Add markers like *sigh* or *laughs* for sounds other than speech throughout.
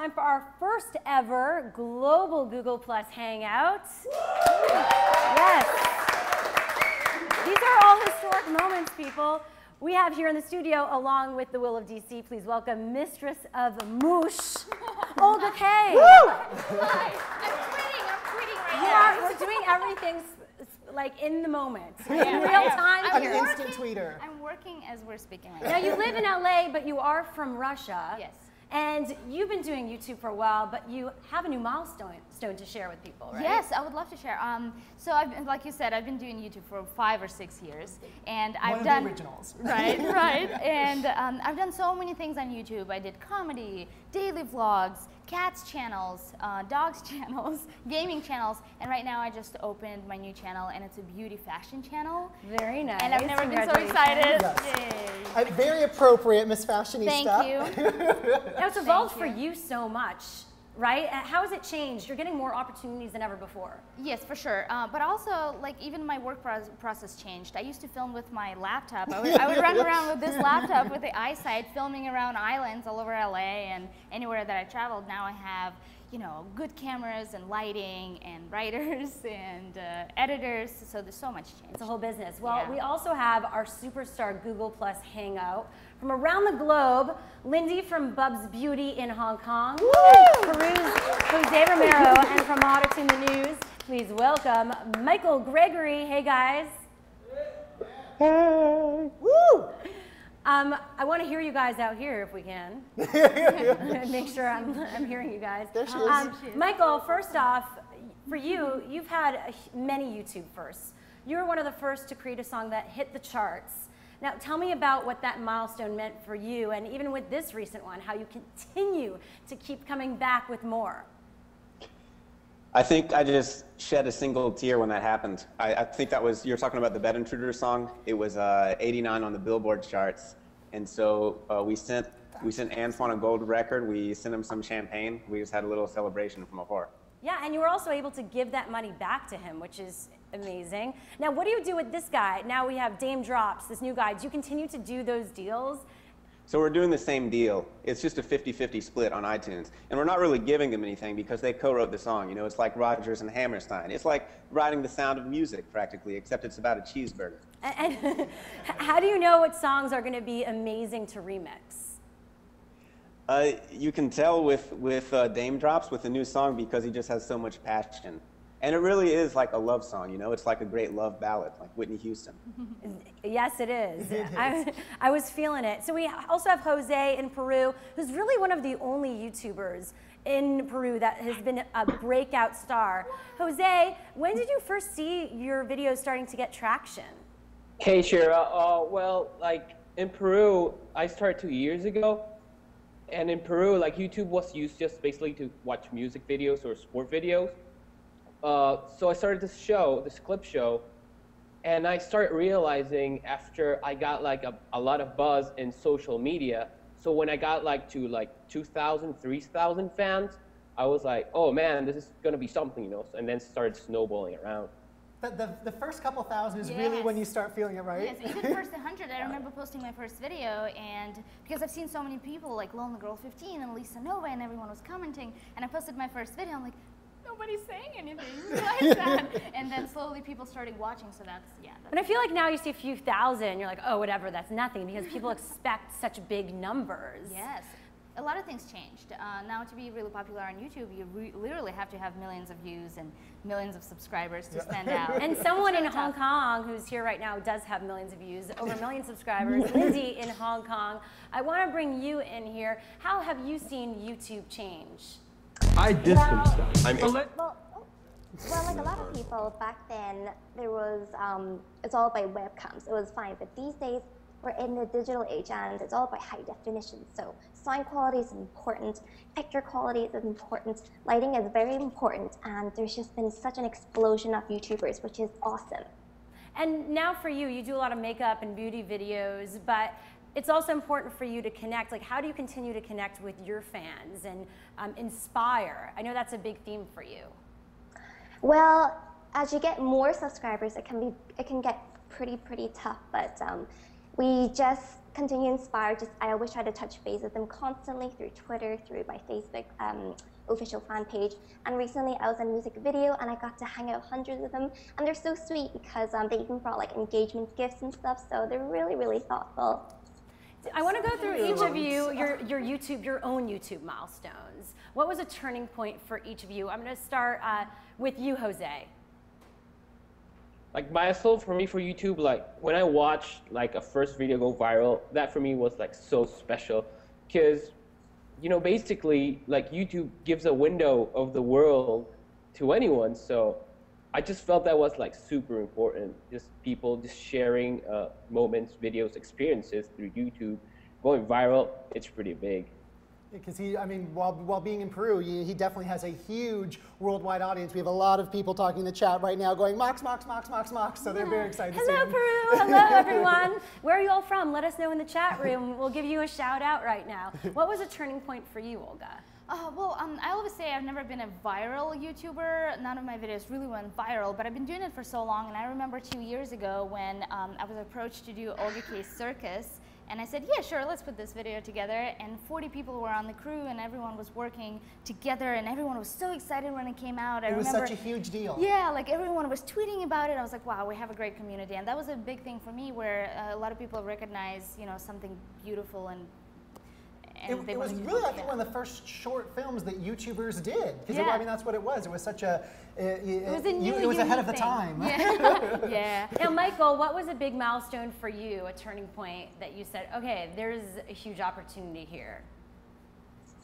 time for our first ever global Google Plus Hangout. Yes. These are all historic moments, people. We have here in the studio, along with the Will of DC, please welcome Mistress of Moosh, *laughs* Olga Kay. Hi, I'm tweeting, I'm tweeting right You now. are, we're doing everything s- s- like in the moment, in Yeah, real yeah. time I'm here. working- Instant tweeter. I'm working as we're speaking right Now now. you live in LA, but you are from Russia. Yes. And you've been doing YouTube for a while, but you have a new milestone stone to share with people, right? Yes, I would love to share. Um, so I've been, like you said, I've been doing YouTube for five or six years, and One I've of done the originals. *laughs* right, right, and um, I've done so many things on YouTube. I did comedy, daily vlogs, cats channels, uh, dogs *laughs* channels, gaming channels, and right now I just opened my new channel, and it's a beauty fashion channel. Very nice. And I've never been so excited. Yes. Yay. Uh, very appropriate, Miss Fashionista. Thank you. *laughs* Now it's evolved for you. you so much, right? How has it changed? You're getting more opportunities than ever before. Yes, for sure. Uh, but also, like, even my work proce- process changed. I used to film with my laptop. I would, I would run *laughs* around with this laptop with the eyesight, filming around islands all over LA and anywhere that I traveled. Now I have, you know, good cameras and lighting and writers *laughs* and uh, editors. So there's so much change. It's a whole business. Well, Yeah. we also have our superstar Google Plus Hangout from around the globe. Lindy from Bubz Beauty in Hong Kong. Peru's Jose Romero, and from Auto-Tune the News, please welcome Michael Gregory. Hey guys. Hey. Woo! Um, I want to hear you guys out here if we can. *laughs* Make sure I'm, I'm hearing you guys. There she is. Um, Michael, first off, for you, you've had many YouTube firsts. You were one of the first to create a song that hit the charts. Now, tell me about what that milestone meant for you, and even with this recent one, how you continue to keep coming back with more. I think I just shed a single tear when that happened. I, I think that was, you're talking about the Bed Intruder song. It was uh, 89 on the Billboard charts. And so uh, we sent we sent Antoine a gold record. We sent him some champagne. We just had a little celebration from afar. Yeah, and you were also able to give that money back to him, which is amazing. Now, what do you do with this guy? Now we have Daym Drops, this new guy. Do you continue to do those deals? So we're doing the same deal. It's just a 50-50 split on iTunes. And we're not really giving them anything because they co-wrote the song. You know, it's like Rodgers and Hammerstein. It's like writing the sound of music practically, except it's about a cheeseburger. And and *laughs* how do you know what songs are going to be amazing to remix? Uh, you can tell with, with uh, Daym Drops, with the new song, because he just has so much passion. And it really is like a love song, you know? It's like a great love ballad, like Whitney Houston. *laughs* Yes, it is. I, I was feeling it. So we also have Jose in Peru, who's really one of the only YouTubers in Peru that has been a breakout star. Jose, when did you first see your videos starting to get traction? Hey, Shira. Uh, well, like in Peru, I started two years ago, and in Peru, like YouTube was used just basically to watch music videos or sport videos. Uh, so I started this show, this clip show, and I started realizing after I got like a, a lot of buzz in social media. So when I got like to like 2,000, 3,000 fans, I was like, oh man, this is gonna be something, you know. And then started snowballing around. The, the, the first couple thousand is really when you start feeling it, right? Yes, even first *laughs* 100, I remember posting my first video, and because I've seen so many people like Lonely Girl 15 and Lisa Nova, and everyone was commenting, and I posted my first video, I'm like, nobody's saying anything. *laughs* Why is that? and then slowly people started watching, so that's, yeah. That's, But I feel like now you see a few thousand, you're like, oh, whatever, that's nothing, because people *laughs* expect such big numbers. yes. A lot of things changed. Uh, now, to be really popular on YouTube, you re- literally have to have millions of views and millions of subscribers to stand out. And It's someone in really Hong tough. Kong who's here right now does have millions of views, over a million subscribers. *laughs* Lindsay in Hong Kong. I want to bring you in here. How have you seen YouTube change? I did some stuff. I'm, Well, oh, well, like a lot of people back then, there was um, it's all by webcams. It was fine, but these days we're in the digital age, and it's all by high definition. So sound quality is important, picture quality is important, lighting is very important, and there's just been such an explosion of YouTubers, which is awesome. And now for you, you do a lot of makeup and beauty videos, but it's also important for you to connect. Like, how do you continue to connect with your fans and um, inspire? I know that's a big theme for you. Well, as you get more subscribers, it can be it can get pretty pretty tough. But um, we just continue inspired. Just I always try to touch base with them constantly through Twitter, through my Facebook um, official fan page. And recently I was in a music video and I got to hang out with hundreds of them. And they're so sweet because um, they even brought like engagement gifts and stuff. So they're really, really thoughtful. I want to go through each of you, your, your YouTube, your own YouTube milestones. What was a turning point for each of you? I'm going to start uh, with you, Jose. Like milestone for me for YouTube, like when I watched like a first video go viral, that for me was like so special, because you know basically like YouTube gives a window of the world to anyone. So I just felt that was like super important. Just people just sharing uh, moments, videos, experiences through YouTube, going viral. It's pretty big. Because he, I mean, while, while being in Peru, he, he, definitely has a huge worldwide audience. We have a lot of people talking in the chat right now going, Mox, Mox, Mox, Mox, Mox. So they're very excited Hello, Peru. Hello, *laughs* everyone. Where are you all from? Let us know in the chat room. We'll give you a shout out right now. *laughs* What was a turning point for you, Olga? Uh, well, um, I always say I've never been a viral YouTuber. None of my videos really went viral, but I've been doing it for so long. And I remember two years ago when um, I was approached to do Olga Kay's Circus. And I said, yeah, sure, let's put this video together. And 40 people were on the crew, and everyone was working together, and everyone was so excited when it came out. I it was remember, such a huge deal. Yeah, like everyone was tweeting about it. I was like, wow, we have a great community. And that was a big thing for me where uh, a lot of people recognize, you know, something beautiful and it, it was really, I think, one of the first short films that YouTubers did. Because yeah. I mean, that's what it was. It was such a. It, it was a new, It was ahead of the thing. time. Yeah. *laughs* yeah. Now, Michael, what was a big milestone for you? A turning point that you said, okay, there's a huge opportunity here.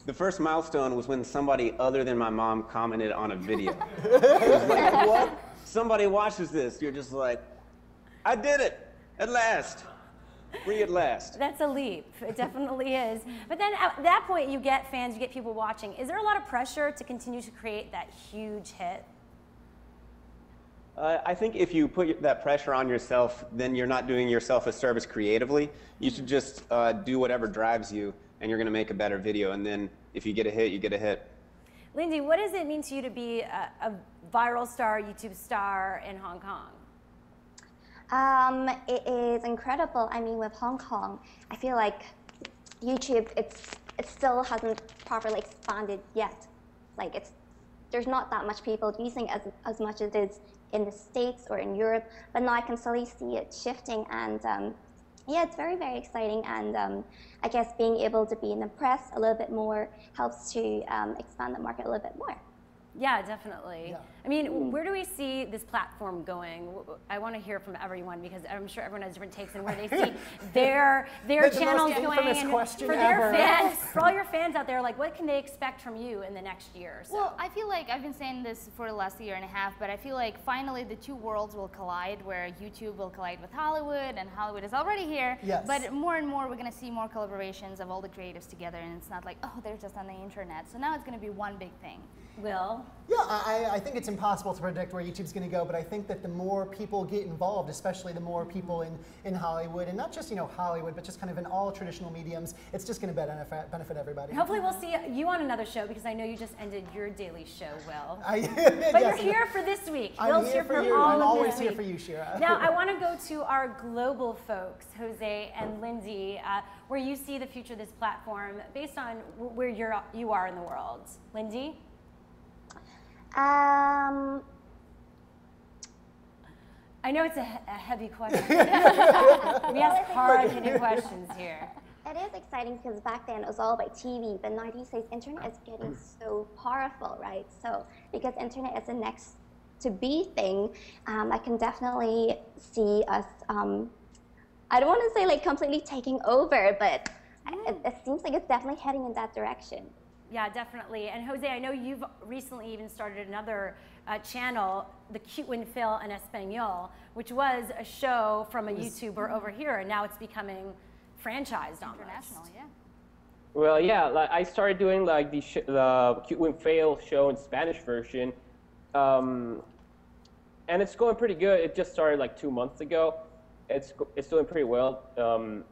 The first milestone was when somebody other than my mom commented on a video. *laughs* like, what? Somebody watches this. You're just like, I did it at last. Free at last. That's a leap. It definitely is. But then at that point, you get fans, you get people watching. Is there a lot of pressure to continue to create that huge hit? Uh, I think if you put that pressure on yourself, then you're not doing yourself a service creatively. You should just uh, do whatever drives you, and you're going to make a better video. And then if you get a hit, you get a hit. Lindy, what does it mean to you to be a, a viral star, YouTube star in Hong Kong? Um, it is incredible. I mean, with Hong Kong, I feel like YouTube, it's it still hasn't properly expanded yet. Like it's there's not that much people using as as much as it is in the states or in Europe. But now I can slowly see it shifting, and um, yeah, it's very very exciting. And um, I guess being able to be in the press a little bit more helps to um, expand the market a little bit more. Yeah, definitely. Yeah. I mean, where do we see this platform going? I want to hear from everyone because I'm sure everyone has different takes and where they see *laughs* their their the channels going. for their fans, *laughs* for all your fans out there, like what can they expect from you in the next year? So? Well, I feel like I've been saying this for the last year and a half, but I feel like finally the two worlds will collide, where YouTube will collide with Hollywood, and Hollywood is already here. Yes. But more and more, we're going to see more collaborations of all the creatives together, and it's not like oh, they're just on the internet. So now it's going to be one big thing. Will? Yeah, I, I think it's impossible to predict where YouTube's going to go, but I think that the more people get involved, especially the more people in, in Hollywood, and not just you know Hollywood, but just kind of in all traditional mediums, it's just going to benefit, benefit everybody. Hopefully, we'll see you on another show because I know you just ended your daily show, Will. *laughs* I, *laughs* but yes, you're here for this week. I'm Will's here, for you. all I'm always this here week. for you, Shira. Now, I *laughs* want to go to our global folks, Jose and Lindy, uh, where you see the future of this platform based on where you're, you are in the world. Lindy? Um, I know it's a, he- a heavy *laughs* question. *laughs* we ask hard hitting questions here. *laughs* It is exciting because back then it was all by TV, but now these days internet is getting so powerful, right? So because internet is the next to be thing, um, I can definitely see us. Um, I don't want to say like completely taking over, but it, it seems like it's definitely heading in that direction. Yeah, definitely. And Jose, I know you've recently even started another uh, channel, the Cute Win Fail en Espanol, which was a show from a YouTuber over here, and now it's becoming franchised almost. International, yeah. Well, yeah, like I started doing like the sh- the Cute Win Fail show in Spanish version, um, and it's going pretty good. It just started like two months ago. It's it's doing pretty well. Um,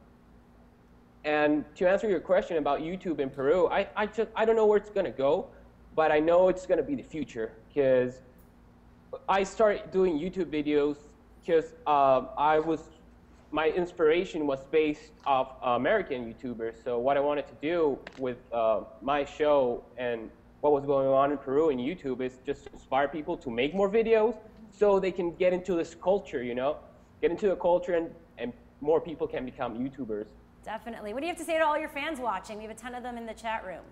and to answer your question about YouTube in Peru, I, I just I don't know where it's gonna go, but I know it's gonna be the future because I started doing YouTube videos because um, I was my inspiration was based off American YouTubers. So what I wanted to do with uh, my show and what was going on in Peru and YouTube is just inspire people to make more videos so they can get into this culture, you know, get into the culture and, and more people can become YouTubers. Definitely. What do you have to say to all your fans watching? We have a ton of them in the chat room.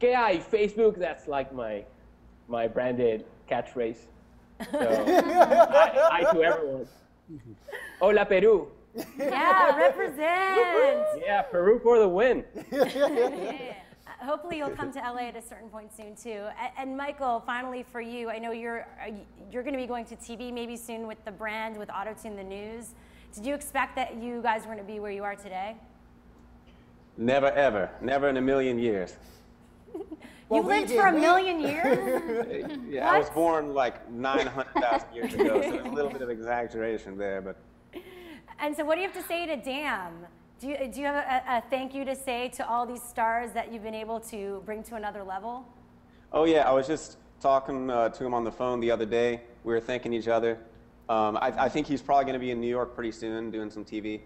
KI, Facebook, that's like my, my branded catchphrase. So, *laughs* hi, hi to everyone. Hola, Peru. Yeah, represent. Yeah, Peru for the win. *laughs* Hopefully you'll come to LA at a certain point soon too. And Michael, finally for you, I know you're uh, you're going to be going to TV maybe soon with the brand with AutoTune the News. Did you expect that you guys were going to be where you are today? Never ever, never in a million years. *laughs* Well, You've lived did. for a We- million *laughs* years. Yeah, I was born like 900,000 years ago, so there's a little bit of exaggeration there, but and so, what do you have to say to Daym? Do you, do you have a, a thank you to say to all these stars that you've been able to bring to another level? Oh yeah, I was just talking uh, to him on the phone the other day. We were thanking each other. Um, I, I think he's probably going to be in New York pretty soon, doing some TV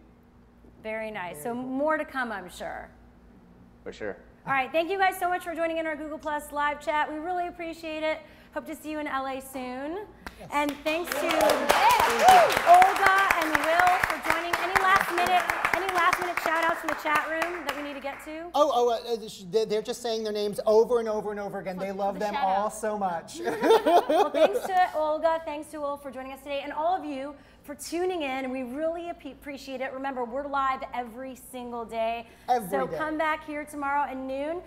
Very nice. So more to come, I'm sure. for sure. All right, thank you guys so much for joining in our Google Plus live chat. We really appreciate it. Hope to see you in LA soon. And thanks to Olga and Will for joining. Any last minute, any last minute shout outs from the chat room that we need to get to? Oh, oh, uh, uh, they- they're just saying their names over and over and over again. They love the them all out. so much. *laughs* Well, thanks to Olga, thanks to Will for joining us today, and all of you for tuning in. And we really appreciate it. Remember, we're live every single day. Every so day. come back here tomorrow at noon.